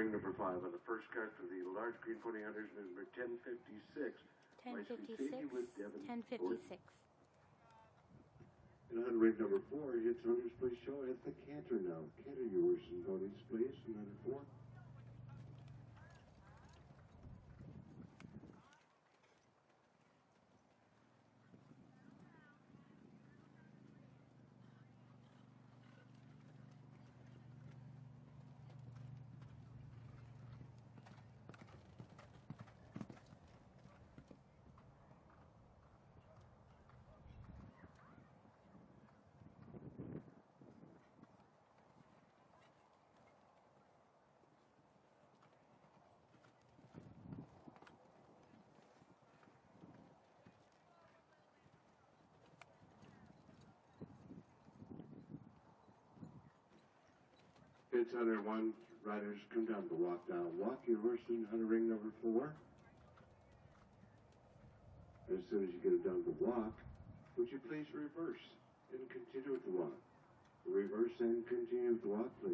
ring number five on the first card for the large green pony hunters, number 1056 1056 1056 1056 And on ring number four, HITS hunters, please show at the canter now. Canter your horse and ponies, please, in number four. HITS hunter one, riders come down the walk down. Walk your horse in hunter ring number four. As soon as you get it down the walk, would you please reverse and continue with the walk? Reverse and continue with the walk, please.